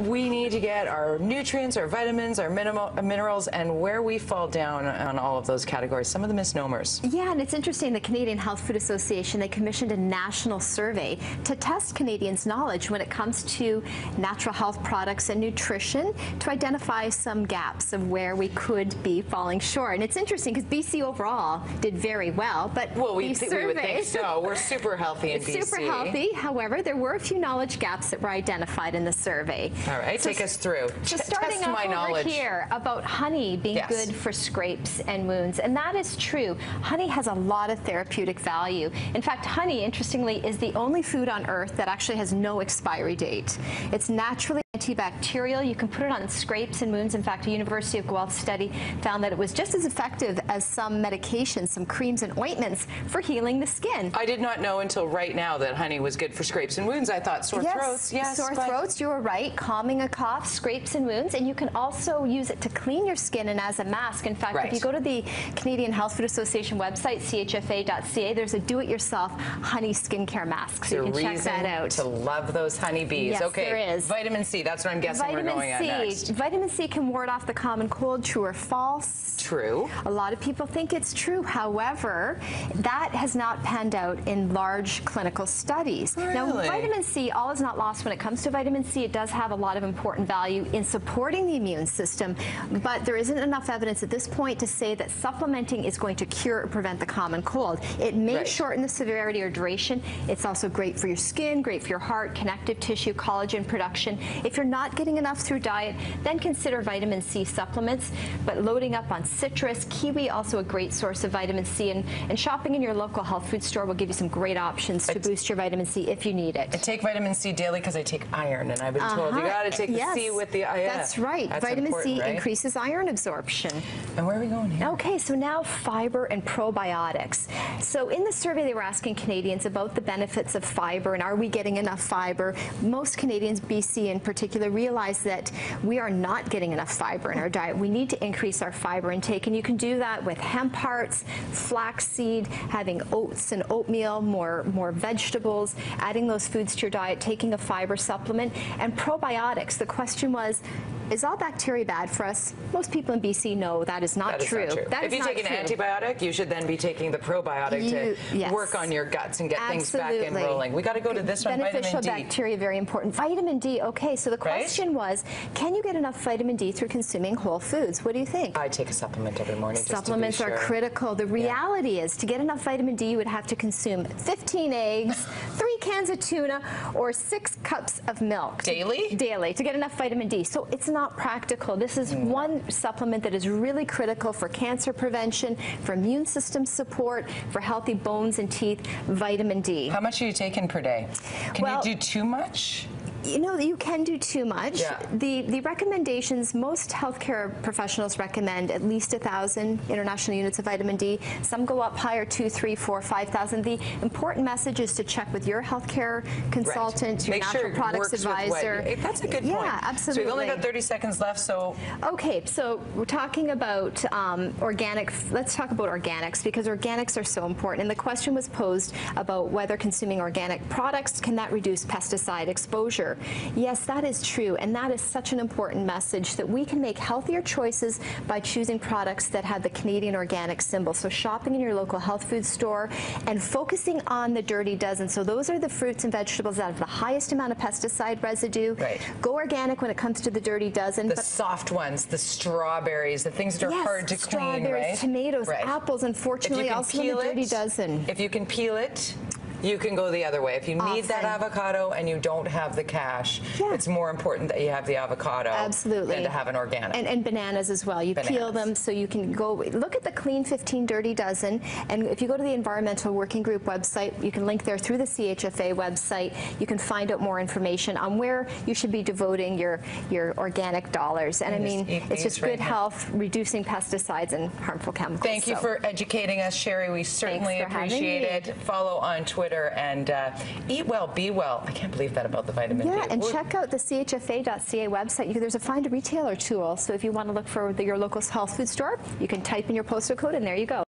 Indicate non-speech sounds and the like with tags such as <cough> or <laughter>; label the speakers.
Speaker 1: we need to get our nutrients, our vitamins, our minimal, minerals, and where we fall down on all of those categories. Some of the misnomers.
Speaker 2: Yeah, and it's interesting. The Canadian Health Food Association they commissioned a national survey to test Canadians' knowledge when it comes to natural health products and nutrition to identify some gaps of where we could be falling short. And it's interesting because BC overall did very well, but
Speaker 1: well, we,
Speaker 2: th
Speaker 1: we would think so. We're super healthy in BC. <laughs>
Speaker 2: Super healthy. However, there were a few knowledge gaps that were identified in the survey.
Speaker 1: All right, so, take us through.
Speaker 2: So starting
Speaker 1: Test
Speaker 2: off over
Speaker 1: knowledge.
Speaker 2: here about honey being
Speaker 1: yes.
Speaker 2: good for scrapes and wounds, and that is true. Honey has a lot of therapeutic value. In fact, honey, interestingly, is the only food on earth that actually has no expiry date. It's naturally antibacterial. You can put it on scrapes and wounds. In fact, a University of Guelph study found that it was just as effective as some medications, some creams and ointments for healing the skin.
Speaker 1: I did not know until right now that honey was good for scrapes and wounds. I thought sore
Speaker 2: yes,
Speaker 1: throats. Yes,
Speaker 2: sore throats. You were right. Calming a cough, scrapes and wounds, and you can also use it to clean your skin and as a mask. In fact,
Speaker 1: right.
Speaker 2: if you go to the Canadian Health Food Association website, chfa.ca, there's a do-it-yourself honey skincare mask. So you can check that out.
Speaker 1: To love those honeybees.
Speaker 2: Yes,
Speaker 1: okay.
Speaker 2: there is.
Speaker 1: Vitamin C. That's what I'm guessing
Speaker 2: Vitamin
Speaker 1: we're going
Speaker 2: C.
Speaker 1: on next.
Speaker 2: Vitamin C can ward off the common cold. True or false?
Speaker 1: True.
Speaker 2: A lot of people think it's true. However, that has not panned out in large clinical studies.
Speaker 1: Really?
Speaker 2: Now, vitamin C, all is not lost when it comes to vitamin C. It does have a lot of important value in supporting the immune system, but there isn't enough evidence at this point to say that supplementing is going to cure or prevent the common cold. It may
Speaker 1: right.
Speaker 2: shorten the severity or duration. It's also great for your skin, great for your heart, connective tissue, collagen production. If you're not getting enough through diet, then consider vitamin C supplements, but loading up on citrus, kiwi, also a great source of vitamin C, and, and shopping in your local health food store will give you some great options to boost your vitamin C if you need it.
Speaker 1: I take vitamin C daily because I take iron, and I've been uh -huh. told you got to take
Speaker 2: yes.
Speaker 1: the C with the iron.
Speaker 2: That's right.
Speaker 1: That's
Speaker 2: vitamin C
Speaker 1: right?
Speaker 2: increases iron absorption.
Speaker 1: And where are we going here?
Speaker 2: Okay, so now fiber and probiotics. So in the survey, they were asking Canadians about the benefits of fiber and are we getting enough fiber. Most Canadians, BC in particular, realize that we are not getting enough fiber in our diet. We need to increase our fiber intake, and you can do that with hemp hearts, flaxseed, having oats and oatmeal, more, more vegetables, adding those foods to your diet, taking a fiber supplement, and probiotics. The question was, is all bacteria bad for us? Most people in BC know that is not
Speaker 1: that is
Speaker 2: true.
Speaker 1: Not true.
Speaker 2: That
Speaker 1: if you take
Speaker 2: true.
Speaker 1: an antibiotic, you should then be taking the probiotic
Speaker 2: you,
Speaker 1: to
Speaker 2: yes.
Speaker 1: work on your guts and get
Speaker 2: Absolutely.
Speaker 1: things back in rolling. We got to go to this one,
Speaker 2: Beneficial bacteria, very important. Vitamin D, okay, so the question
Speaker 1: right?
Speaker 2: was, can you get enough vitamin D through consuming whole foods? What do you think?
Speaker 1: I take a supplement every morning
Speaker 2: Supplements
Speaker 1: sure.
Speaker 2: are critical. The reality yeah. is, to get enough vitamin D, you would have to consume 15 eggs, <laughs> three cans of tuna, or six cups of milk.
Speaker 1: Daily?
Speaker 2: Daily, to get enough vitamin D. So it's not practical. This is mm. one supplement that is really critical for cancer prevention, for immune system support, for healthy bones and teeth, vitamin D.
Speaker 1: How much are you taking per day? Can
Speaker 2: well,
Speaker 1: you do too much?
Speaker 2: You know, you can do too much.
Speaker 1: Yeah.
Speaker 2: The the recommendations, most healthcare professionals recommend at least a thousand international units of vitamin D. Some go up higher, two, three, four, five thousand. The important message is to check with your healthcare consultant,
Speaker 1: right.
Speaker 2: your
Speaker 1: Make
Speaker 2: natural
Speaker 1: sure
Speaker 2: products advisor.
Speaker 1: What, that's a good
Speaker 2: yeah,
Speaker 1: point.
Speaker 2: Yeah, absolutely.
Speaker 1: So we've only got 30 seconds left, so.
Speaker 2: Okay, so we're talking about um, organic, let's talk about organics because organics are so important. And the question was posed about whether consuming organic products, can that reduce pesticide exposure? Yes, that is true, and that is such an important message that we can make healthier choices by choosing products that have the Canadian organic symbol. So shopping in your local health food store and focusing on the dirty dozen. So those are the fruits and vegetables that have the highest amount of pesticide residue.
Speaker 1: Right.
Speaker 2: Go organic when it comes to the dirty dozen.
Speaker 1: The soft ones, the strawberries, the things that are
Speaker 2: yes,
Speaker 1: hard to
Speaker 2: clean,
Speaker 1: right?
Speaker 2: tomatoes,
Speaker 1: right.
Speaker 2: apples, unfortunately also in the dirty
Speaker 1: it,
Speaker 2: dozen.
Speaker 1: If you can peel it, you can go the other way. If you need
Speaker 2: Often.
Speaker 1: that avocado and you don't have the cash,
Speaker 2: yeah.
Speaker 1: it's more important that you have the avocado
Speaker 2: Absolutely.
Speaker 1: than to have an organic.
Speaker 2: And, and bananas as well. You
Speaker 1: bananas.
Speaker 2: peel them so you can go, look at the Clean 15 Dirty Dozen, and if you go to the Environmental Working Group website, you can link there through the CHFA website. You can find out more information on where you should be devoting your, your organic dollars. And,
Speaker 1: and
Speaker 2: I mean, it's just
Speaker 1: right
Speaker 2: good
Speaker 1: now.
Speaker 2: health, reducing pesticides and harmful chemicals.
Speaker 1: Thank
Speaker 2: so.
Speaker 1: you for educating us, Sherry. We certainly appreciate it. Follow on Twitter and uh, eat well, be well. I can't believe that about the vitamin
Speaker 2: yeah,
Speaker 1: D.
Speaker 2: Yeah, and check out the chfa.ca website. Can, there's a find a retailer tool. So if you want to look for the, your local health food store, you can type in your postal code and there you go.